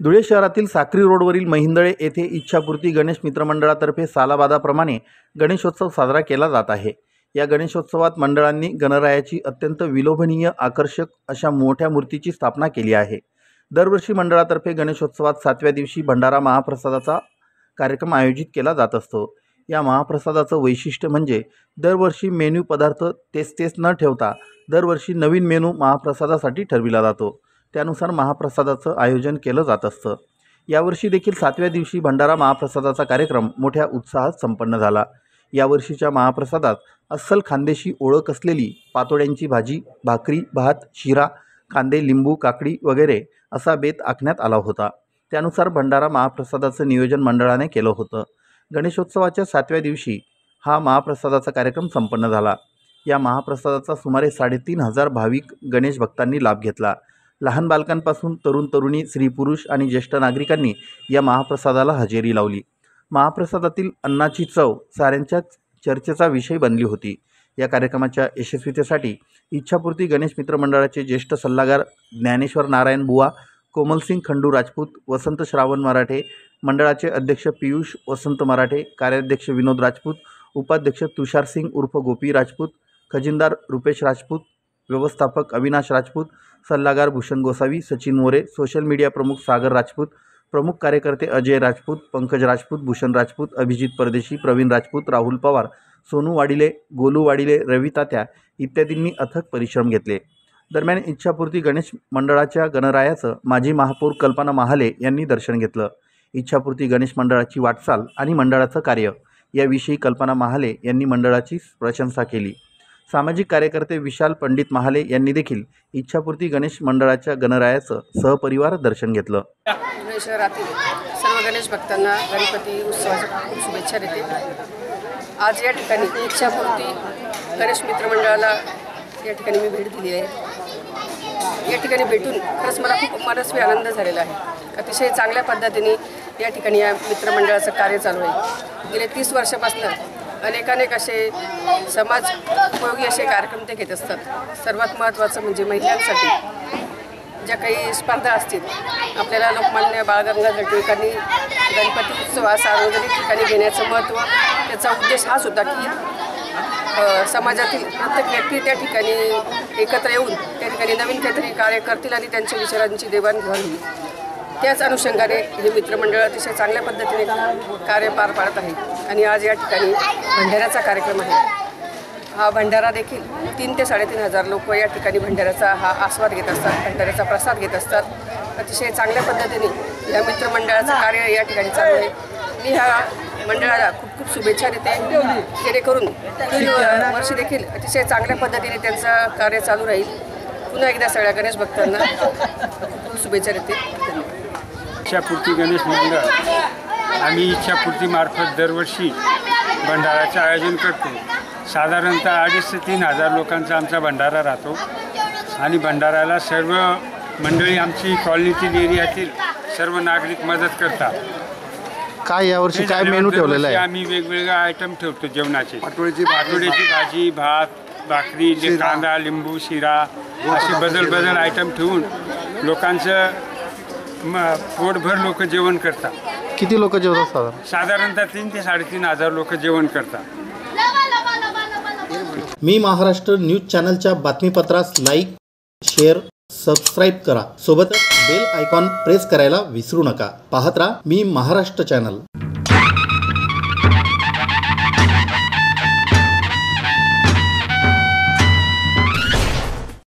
धुळे शहरातील साक्री रोडवरील महिंदळे येथे इच्छापूर्ती गणेश मित्रमंडळातर्फे सालाबादाप्रमाणे गणेशोत्सव साजरा केला जात आहे. या गणेशोत्सवात मंडळांनी गणरायाची अत्यंत विलोभनीय आकर्षक अशा मोठ्या मूर्तीची स्थापना केली आहे. दरवर्षी मंडळातर्फे गणेशोत्सवात सातव्या दिवशी भंडारा महाप्रसादाचा कार्यक्रम आयोजित केला जात असतो. या महाप्रसादाचं वैशिष्ट्य म्हणजे दरवर्षी मेन्यू पदार्थ तेच तेच न ठेवता दरवर्षी नवीन मेनू महाप्रसादासाठी ठरविला जातो. त्यानुसार महाप्रसादाचं आयोजन केलं जात असतं. यावर्षी देखील सातव्या दिवशी भंडारा महाप्रसादाचा कार्यक्रम मोठ्या उत्साहात संपन्न झाला. यावर्षीच्या महाप्रसादात अस्सल खांदेशी ओळख असलेली पातोड्यांची भाजी भाकरी भात शिरा कांदे लिंबू काकडी वगैरे असा बेत आखण्यात आला होता. त्यानुसार भंडारा महाप्रसादाचं नियोजन मंडळाने केलं होतं. गणेशोत्सवाच्या सातव्या दिवशी हा महाप्रसादाचा कार्यक्रम संपन्न झाला. या महाप्रसादाचा सुमारे साडेतीन हजार भाविक गणेश भक्तांनी लाभ घेतला. लहान बालकांपासून तरुण तरुणी स्त्री पुरुष आणि ज्येष्ठ नागरिकांनी या महाप्रसादाला हजेरी लावली. महाप्रसादातील अन्नाची चव साऱ्यांच्याच चर्चेचा विषय बनली होती. या कार्यक्रमाच्या यशस्वीतेसाठी इच्छापूर्ती गणेश मित्र मंडळाचे ज्येष्ठ सल्लागार ज्ञानेश्वर नारायण बुवा कोमलसिंग खंडू राजपूत वसंत श्रावण मराठे मंडळाचे अध्यक्ष पियुष वसंत मराठे कार्याध्यक्ष विनोद राजपूत उपाध्यक्ष तुषार सिंग उर्फ गोपी राजपूत खजिनदार रुपेश राजपूत व्यवस्थापक अविनाश राजपूत सल्लागार भूषण गोसावी सचिन मोरे सोशल मीडिया प्रमुख सागर राजपूत प्रमुख कार्यकर्ते अजय राजपूत पंकज राजपूत भूषण राजपूत अभिजित परदेशी प्रवीण राजपूत राहुल पवार सोनू वाडिले गोलू वाडिले रवी तात्या इत्यादींनी अथक परिश्रम घेतले. दरम्यान इच्छापूर्ती गणेश मंडळाच्या गणरायाचं माजी महापौर कल्पना महाले यांनी दर्शन घेतलं. इच्छापूर्ती गणेश मंडळाची वाटचाल आणि मंडळाचं कार्य याविषयी कल्पना महाले यांनी मंडळाची प्रशंसा केली. सामाजिक कार्यकर्ते विशाल पंडित महाले यांनी देखील इच्छापूर्ती गणेश मंडळाच्या गणरायाचं सहपरिवार दर्शन घेतलं. धुळे शहरातील सर्व गणेश भक्तांना गणपती उत्सवाच्या खूप शुभेच्छा देते. आज या ठिकाणी इच्छापूर्ती गणेश मित्रमंडळाला या ठिकाणी मी भेट दिली आहे. या ठिकाणी भेटून खरंच मला खूप मनस्वी आनंद झालेला आहे. अतिशय चांगल्या पद्धतीने या ठिकाणी या मित्रमंडळाचं कार्य चालू आहे. गेले तीस वर्षापासून अनेकानेक असे समाज उपयोगी असे कार्यक्रम ते घेत असतात. सर्वात महत्त्वाचं म्हणजे महिलांसाठी ज्या काही स्पर्धा असतील आपल्याला लोकमान्य बाळगंगाधर टिळकांनी गणपती उत्सव हा सार्वजनिक ठिकाणी घेण्याचं महत्त्व त्याचा उद्देश हाच होता की समाजातील प्रत्येक व्यक्ती त्या ठिकाणी एकत्र येऊन त्या ठिकाणी नवीन काहीतरी कार्य करतील आणि त्यांच्या विचारांची देवाणघेवाण होईल. त्याच अनुषंगाने हे मित्रमंडळ अतिशय चांगल्या पद्धतीने कार्य पार पाडत आहे. आणि आज या ठिकाणी भंडाऱ्याचा कार्यक्रम आहे. हा भंडारा देखील तीन ते साडेतीन हजार लोक या ठिकाणी भंडाऱ्याचा हा आस्वाद घेत असतात भंडाऱ्याचा प्रसाद घेत असतात. अतिशय चांगल्या पद्धतीने या मित्रमंडळाचं कार्य या ठिकाणी चालू आहे. मी ह्या मंडळाला खूप खूप शुभेच्छा देते. जेणेकरून पुढील वर्षी देखील अतिशय चांगल्या पद्धतीने त्यांचं कार्य चालू राहील. पुन्हा एकदा सगळ्या गणेश भक्तांना खूप खूप शुभेच्छा देते. धन्यवाद गणेश मंडळ. आम्ही इच्छापूर्तीमार्फत दरवर्षी भंडाराचं आयोजन करतो. साधारणतः अडीच ते तीन हजार लोकांचा आमचा भंडारा राहतो. आणि भंडाराला सर्व मंडळी आमची कॉलनीतील एरियातील सर्व नागरिक मदत करतात. काय यावर्षी काय मेनू ठेवलेला आहे? आम्ही वेगवेगळे आयटम ठेवतो जेवणाचे. पाटोळीची पाटोळीची भाजी भात भाकरी जे कांदा लिंबू शिरा असे बदल बदल आयटम ठेवून लोकांचं म पोटभर लोक जेवण करतात. किती लोक जेवतात साधारण? साधारणतः तीन ते साडेतीन हजार लोक जेवण करतात. मी महाराष्ट्र न्यूज चॅनलच्या बातमीपत्रास लाईक शेअर सबस्क्राईब करा. सोबतच बेल आयकॉन प्रेस करायला विसरू नका. पाहत राहा मी महाराष्ट्र चॅनल.